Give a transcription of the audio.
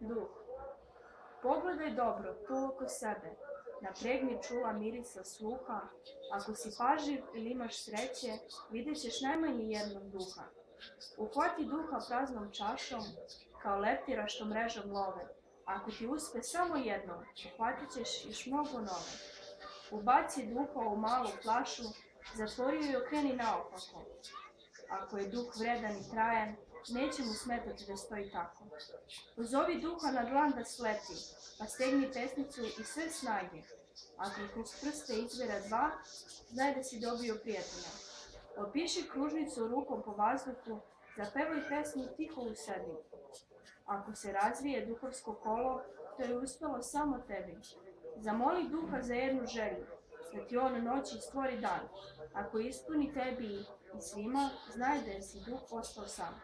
Duh. Pogledaj dobro tu oko sebe. Napregni čula mirisa sluha. Ako si paživ ili imaš sreće, vidjet ćeš najmanje jednog duha. Uhvati duha praznom čašom, kao leptira što mrežom love. Ako ti uspe samo jednom, uhvatit ćeš još mnogo nove. Ubaci duha u malu flašu, zatvori ju i okreni naopako. Ako je duh vredan i trajan, neće mu smetati da stoji tako. Pozovi duha na dlan da sleti, pa stegni pesnicu i sve snage. Ako kroz prste izvira dva, znaj da si dobio prijatelja. Opiši kružnicu rukom po vazduhu, zapevaj pesmu tiho u sebi. Ako se razvije duhovsko kolo, to je uspelo samo tebi. Zamoli duha za jednu želju, ti on noći stvori dan. Ako ispuni tebi i svima, znaj da si duh ostao sam.